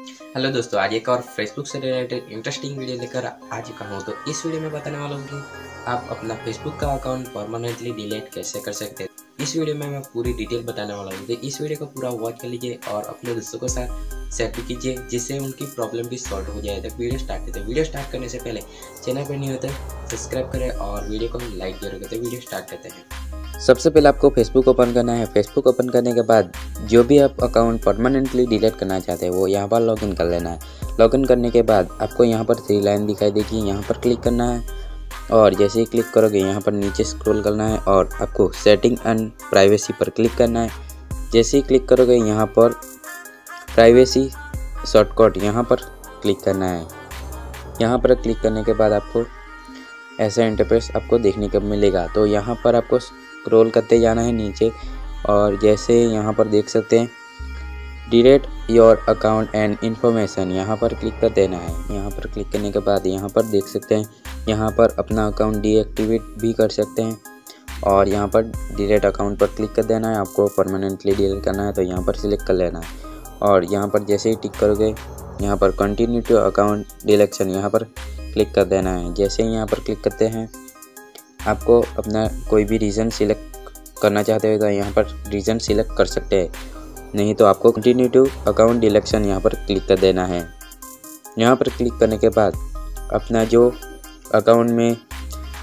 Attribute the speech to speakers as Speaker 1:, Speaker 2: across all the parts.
Speaker 1: Hello दोस्तों, आज एक और फेसबुक से रिलेटेड इंटरेस्टिंग वीडियो लेकर आ चुका हूँ। तो इस वीडियो में बताने वाला हूँ कि आप अपना फेसबुक का अकाउंट परमानेंटली डिलीट कैसे कर सकते हैं। इस वीडियो में मैं पूरी डिटेल बताने वाला हूँ। तो इस वीडियो को पूरा वॉच कर लीजिए और अपने दोस्तों के साथ शेयर भी कीजिए, जिससे उनकी प्रॉब्लम भी सॉल्व हो जाए। तो वीडियो स्टार्ट करते हैं वीडियो स्टार्ट करने से पहले, चैनल पर नहीं होता सब्सक्राइब करें और वीडियो को लाइक ज़रूर करते वीडियो स्टार्ट करते हैं।
Speaker 2: सबसे पहले आपको फेसबुक ओपन करना है। फेसबुक ओपन करने के बाद जो भी आप अकाउंट परमानेंटली डिलीट करना चाहते हैं, वो यहाँ पर लॉगिन कर लेना है। लॉगिन करने के बाद आपको यहाँ पर थ्री लाइन दिखाई देगी। यहाँ पर क्लिक करना है और जैसे ही क्लिक करोगे, यहाँ पर नीचे स्क्रॉल करना है और आपको सेटिंग एंड प्राइवेसी पर क्लिक करना है। जैसे ही क्लिक करोगे, यहाँ पर प्राइवेसी शॉर्टकट यहाँ पर क्लिक करना है। यहाँ पर क्लिक करने के बाद आपको ऐसा इंटरफेस आपको देखने को मिलेगा। तो यहाँ पर आपको स्क्रॉल करते जाना है नीचे और जैसे यहाँ पर देख सकते हैं delete your account and information यहाँ पर क्लिक कर देना है यहाँ पर क्लिक करने के बाद यहाँ पर देख सकते हैं यहाँ पर अपना अकाउंट डीएक्टिवेट भी कर सकते हैं और यहाँ पर डिलेट अकाउंट पर क्लिक कर देना है आपको परमानेंटली डिलीट करना है तो यहाँ पर सिलेक्ट कर लेना है और यहाँ पर जैसे ही टिक करोगे यहाँ पर कंटिन्यू टू अकाउंट डिलेक्शन यहाँ पर क्लिक कर देना है जैसे ही यहाँ पर क्लिक करते हैं आपको अपना कोई भी रीज़न सिलेक्ट करना चाहते हो तो यहाँ पर रीज़न सिलेक्ट कर सकते हैं। नहीं तो आपको कंटिन्यू टू अकाउंट डिलेक्शन यहाँ पर क्लिक कर देना है। यहाँ पर क्लिक करने के बाद अपना जो अकाउंट में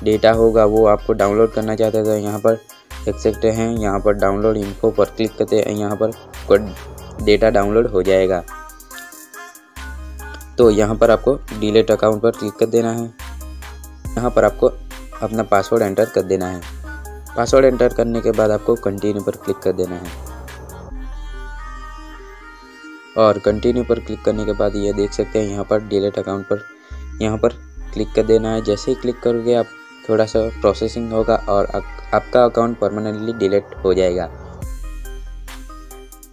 Speaker 2: डेटा होगा वो आपको डाउनलोड करना चाहते हैं तो यहाँ पर देख सकते हैं, यहाँ पर डाउनलोड इन्फो पर क्लिक करते हैं, यहाँ पर डेटा डाउनलोड हो जाएगा। तो यहाँ पर आपको डिलेट अकाउंट पर क्लिक कर देना है। यहाँ पर आपको अपना पासवर्ड एंटर कर देना है। पासवर्ड एंटर करने के बाद आपको कंटिन्यू पर क्लिक कर देना है। और कंटिन्यू पर क्लिक करने के बाद ये देख सकते हैं यहाँ पर डिलेट अकाउंट पर यहाँ पर क्लिक कर देना है। जैसे ही क्लिक करोगे आप थोड़ा सा प्रोसेसिंग होगा और आपका अकाउंट परमानेंटली डिलीट हो जाएगा।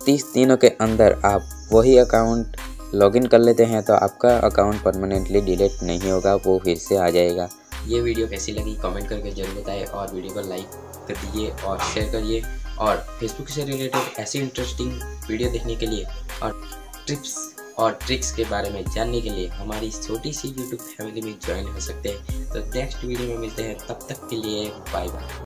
Speaker 2: तीस दिनों के अंदर आप वही अकाउंट लॉगिन कर लेते हैं तो आपका अकाउंट परमानेंटली डिलीट नहीं होगा, वो फिर से आ जाएगा।
Speaker 1: ये वीडियो कैसी लगी कमेंट करके ज़रूर बताएँ और वीडियो को लाइक कर दिए और शेयर करिए और फेसबुक से रिलेटेड ऐसी इंटरेस्टिंग वीडियो देखने के लिए और ट्रिप्स और ट्रिक्स के बारे में जानने के लिए हमारी छोटी सी यूट्यूब फैमिली में ज्वाइन हो सकते हैं। तो नेक्स्ट वीडियो में मिलते हैं। तब तक के लिए बाय बाय